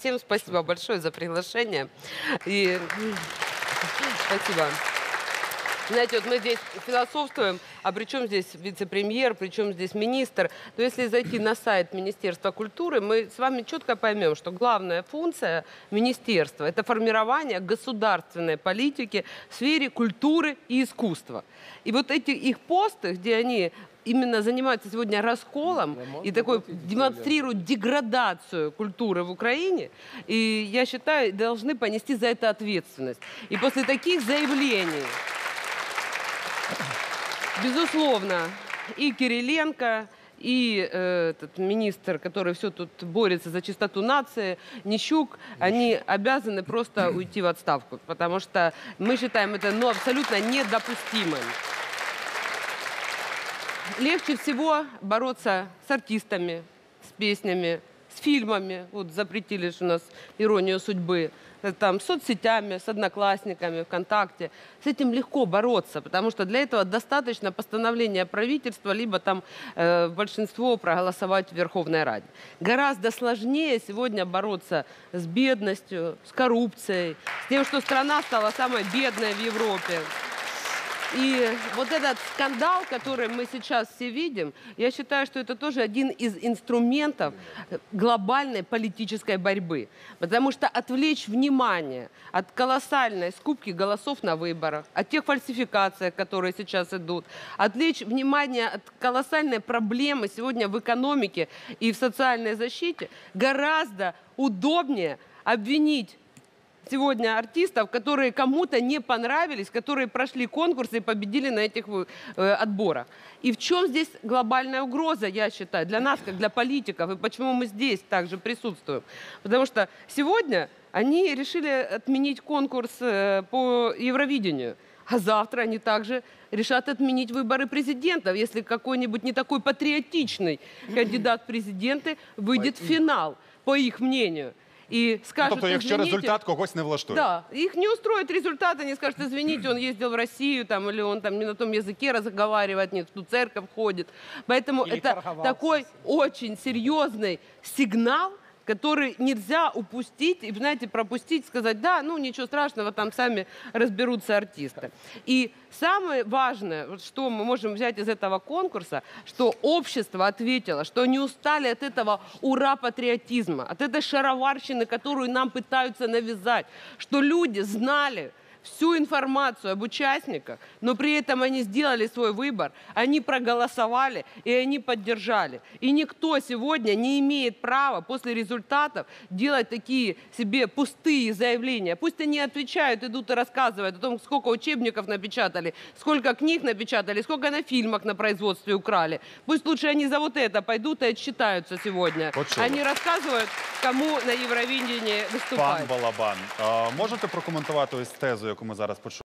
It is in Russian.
Всем спасибо большое за приглашение. И спасибо. Знаете, вот мы здесь философствуем, а при чем здесь вице-премьер, при чем здесь министр. То если зайти на сайт Министерства культуры, мы с вами четко поймем, что главная функция министерства – это формирование государственной политики в сфере культуры и искусства. И вот эти их посты, где они именно занимаются сегодня расколом и такой демонстрируют деградацию культуры в Украине. И я считаю, должны понести за это ответственность. И после таких заявлений, безусловно, и Кириленко, и э, этот министр, который все тут борется за чистоту нации, Нищук, они обязаны просто уйти в отставку, потому что мы считаем это ну, абсолютно недопустимым. Легче всего бороться с артистами, с песнями, с фильмами. Вот запретили же у нас иронию судьбы. Там, с соцсетями, с одноклассниками, ВКонтакте. С этим легко бороться, потому что для этого достаточно постановления правительства, либо там э, большинство проголосовать в Верховной Раде. Гораздо сложнее сегодня бороться с бедностью, с коррупцией, с тем, что страна стала самой бедной в Европе. И вот этот скандал, который мы сейчас все видим, я считаю, что это тоже один из инструментов глобальной политической борьбы. Потому что отвлечь внимание от колоссальной скупки голосов на выборах, от тех фальсификаций, которые сейчас идут, отвлечь внимание от колоссальной проблемы сегодня в экономике и в социальной защите, гораздо удобнее обвинить сегодня артистов, которые кому-то не понравились, которые прошли конкурсы и победили на этих э, отборах. И в чем здесь глобальная угроза, я считаю, для нас, как для политиков, и почему мы здесь также присутствуем? Потому что сегодня они решили отменить конкурс э, по Евровидению. А завтра они также решат отменить выборы президентов, если какой-нибудь не такой патриотичный кандидат президенты выйдет в финал, по их мнению. И скажет, Тобто, якщо «Извините, результат когось не влаштує. да, их не устроит результат, они скажут, извините, он ездил в Россию, там, или он там не на том языке разговаривает, не в ту церковь ходит. Поэтому Или это торговался. такой очень серьезный сигнал, который нельзя упустить и, знаете, пропустить, сказать, да, ну ничего страшного, там сами разберутся артисты. И самое важное, что мы можем взять из этого конкурса, что общество ответило, что они устали от этого ура-патриотизма, от этой шароварщины, которую нам пытаются навязать, что люди знали, всю информацию об участниках, но при этом они сделали свой выбор, они проголосовали и они поддержали. И никто сегодня не имеет права после результатов делать такие себе пустые заявления. Пусть они отвечают, идут и рассказывают о том, сколько учебников напечатали, сколько книг напечатали, сколько на фильмах на производстве украли. Пусть лучше они за вот это пойдут и отчитаются сегодня. Вот Они рассказывают, кому на Евровидении Пан выступать. Балабан, а, можете прокоментувати ось тезу, яку ми зараз почули?